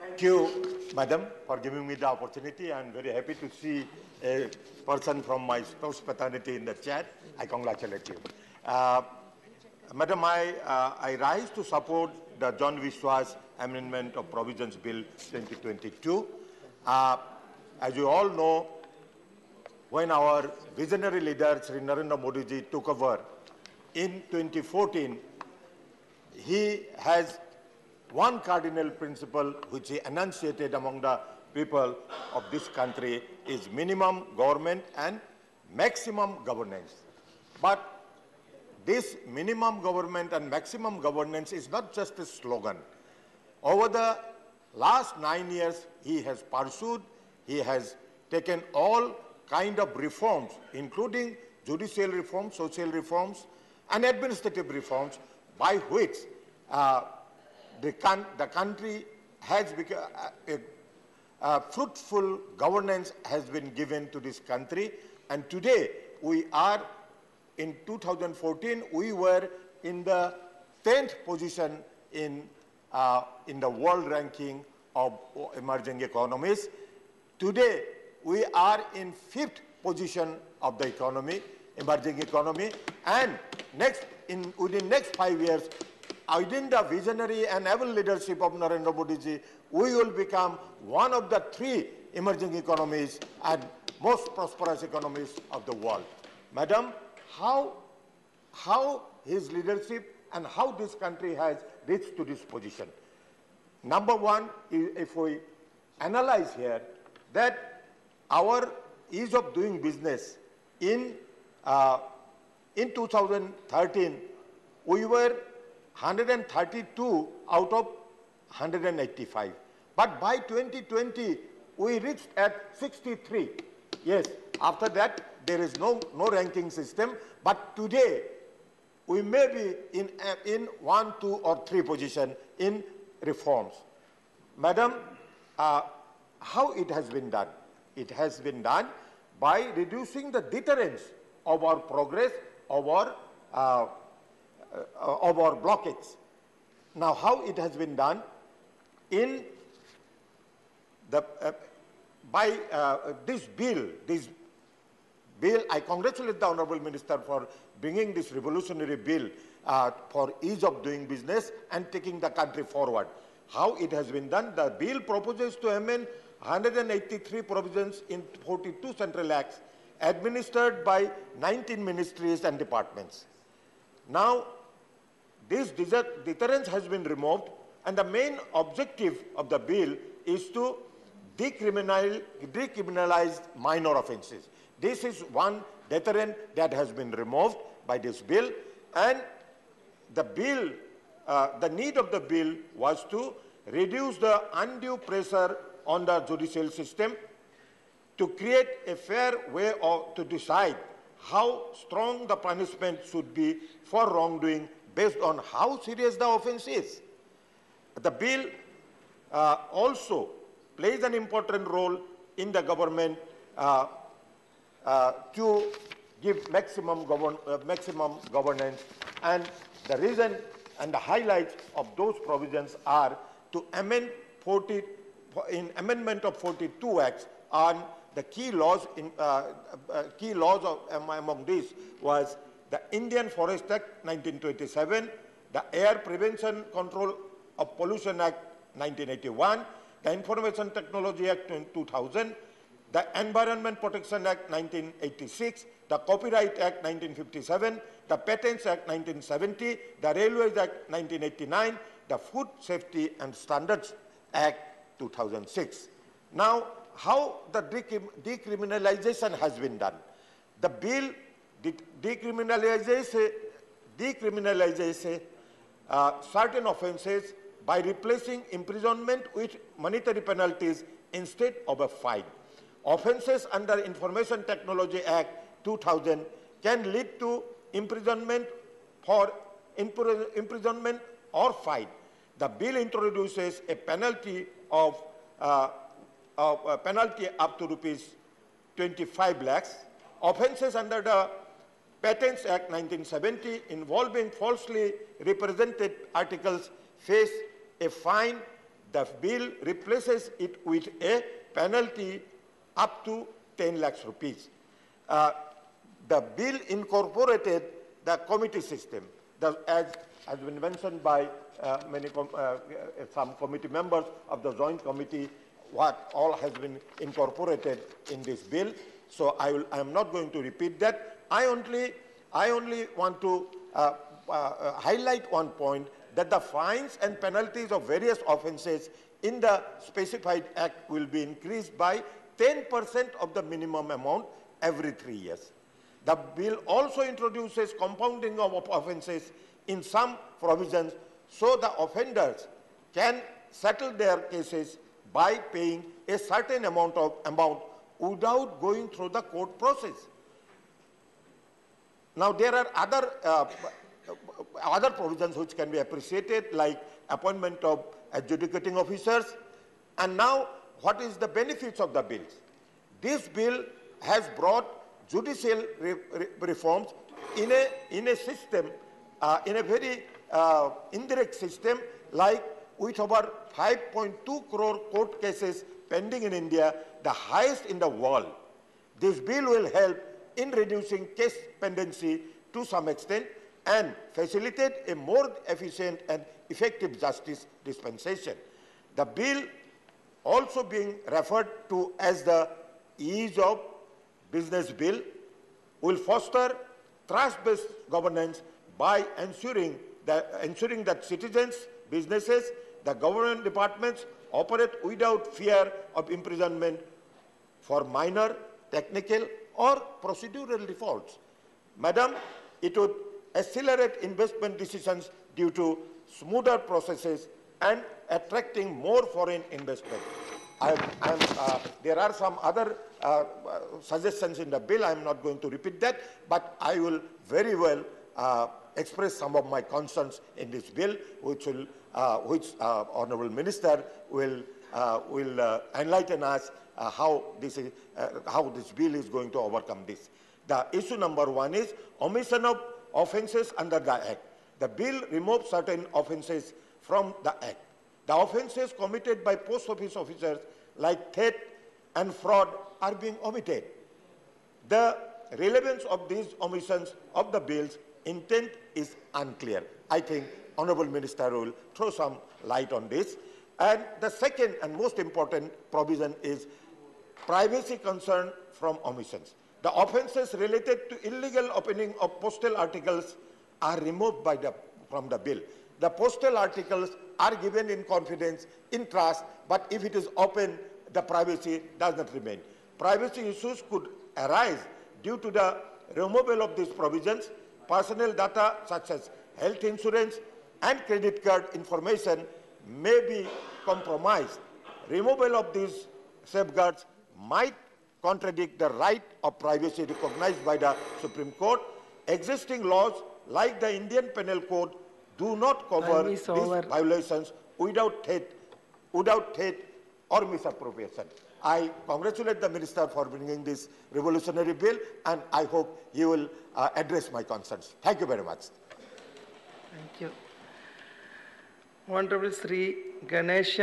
Thank you, madam, for giving me the opportunity. I'm very happy to see a person from my spouse paternity in the chat. I congratulate you. Uh, madam, I, uh, I rise to support the Jan Vishwas Amendment of Provisions Bill 2022. Uh, as you all know, when our visionary leader, Sri Narendra Modi ji, took over in 2014, he has one cardinal principle which he enunciated among the people of this country is minimum government and maximum governance. But this minimum government and maximum governance is not just a slogan. Over the last nine years, he has pursued, he has taken all kind of reforms, including judicial reforms, social reforms, and administrative reforms, by which uh, the, the, country has become a, a, a fruitful governance has been given to this country, and today we are in 2014 we were in the 10th position in uh, in the world ranking of emerging economies. Today, we are in fifth position of the economy, emerging economy, and next, in within next five years, within the visionary and able leadership of Narendra Modi ji, we will become one of the three emerging economies and most prosperous economies of the world. Madam, how, how his leadership and how this country has reached to this position. Number one, if we analyze here that our ease of doing business in, uh, in 2013, we were 132 out of 185. But by 2020, we reached at 63. Yes, after that, there is no, no ranking system. But today, we may be in, in one, two, or three position in reforms. Madam, uh, how it has been done? It has been done by reducing the deterrence of our progress, of our, uh, of our blockage. Now, how it has been done? In the, uh, by uh, this bill, this bill, I congratulate the Honorable Minister for bringing this revolutionary bill uh, for ease of doing business and taking the country forward. How it has been done, the bill proposes to amend 183 provisions in 42 central acts administered by 19 ministries and departments. Now, this deterrence has been removed and the main objective of the bill is to decriminalize, minor offenses. This is one deterrent that has been removed by this bill and the bill, uh, the need of the bill was to reduce the undue pressure on the judicial system to create a fair way of, to decide how strong the punishment should be for wrongdoing based on how serious the offense is. The bill uh, also plays an important role in the government uh, uh, to give maximum, govern, uh, maximum governance. And the reason and the highlights of those provisions are to amend 40, in amendment of 42 acts on the key laws, in, uh, uh, key laws of, um, among these was the Indian Forest Act 1927, the Air Prevention Control of Pollution Act 1981, the Information Technology Act 2000, the Environment Protection Act 1986, the Copyright Act 1957, the Patents Act 1970, the Railways Act 1989, the Food Safety and Standards Act 2006. Now, how the decriminalization has been done? The bill decriminalizes, decriminalizes uh, certain offenses by replacing imprisonment with monetary penalties instead of a fine. Offenses under Information Technology Act 2000 can lead to imprisonment for imprisonment or fine. The bill introduces a penalty of, uh, a penalty up to rupees 25 lakhs. Offenses under the Patents Act 1970 involving falsely represented articles face a fine. The bill replaces it with a penalty up to 10 lakhs rupees. Uh, the bill incorporated the committee system, the, as has been mentioned by uh, many com- uh, uh, some committee members of the joint committee, what all has been incorporated in this bill. So I, will, I am not going to repeat that. I only, I only want to uh, uh, uh, highlight one point that the fines and penalties of various offences in the specified act will be increased by 10% of the minimum amount every three years. The bill also introduces compounding of offences in some provisions so the offenders can settle their cases by paying a certain amount of amount without going through the court process. Now there are other uh, other provisions which can be appreciated like appointment of adjudicating officers and now what is the benefits of the bills? This bill has brought judicial re re reforms in a, in a system, uh, in a very uh, indirect system like with over 5.2 crore court cases pending in India, the highest in the world. This bill will help in reducing case pendency to some extent and facilitate a more efficient and effective justice dispensation. The bill also being referred to as the ease of business bill will foster trust-based governance by ensuring that, ensuring that citizens, businesses, the government departments operate without fear of imprisonment for minor, technical or procedural defaults. Madam, it would accelerate investment decisions due to smoother processes and attracting more foreign investment. I, I'm, uh, there are some other uh, suggestions in the bill. I'm not going to repeat that, but I will very well uh, express some of my concerns in this bill, which will, uh, which uh, Honorable Minister will uh, will uh, enlighten us uh, how this is, how this bill is going to overcome this. The issue number one is omission of offences under the Act. The bill removes certain offences from the Act. The offences committed by post office officers like theft and fraud are being omitted. The relevance of these omissions of the bill's intent is unclear. I think Honorable Minister will throw some light on this. And the second and most important provision is privacy concern from omissions. The offences related to illegal opening of postal articles are removed by the, from the bill. The postal articles are given in confidence, in trust, but if it is open, the privacy does not remain. Privacy issues could arise due to the removal of these provisions. Personal data such as health insurance and credit card information may be compromised. Removal of these safeguards might contradict the right of privacy recognized by the Supreme Court. Existing laws, like the Indian Penal Code, do not cover these violations without theft, without theft or misappropriation. I congratulate the minister for bringing this revolutionary bill, and I hope he will uh, address my concerns. Thank you very much. Thank you. Honorable Sri Ganesha